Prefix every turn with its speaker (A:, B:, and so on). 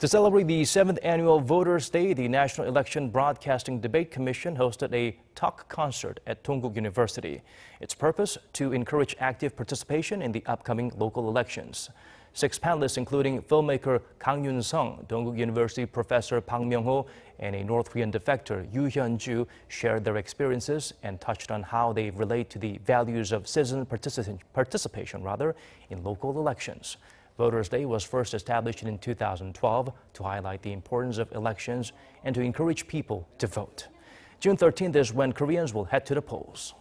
A: To celebrate the seventh annual Voters' Day, the National Election Broadcasting Debate Commission hosted a talk concert at Dongguk University. Its purpose to encourage active participation in the upcoming local elections. Six panelists, including filmmaker Kang Yun Sung, Dongguk University professor Park Myeong-ho, and a North Korean defector Yoo Hyun-joo, shared their experiences and touched on how they relate to the values of citizen participation rather in local elections. Voters' Day was first established in 2012 to highlight the importance of elections and to encourage people to vote. June 13th is when Koreans will head to the polls.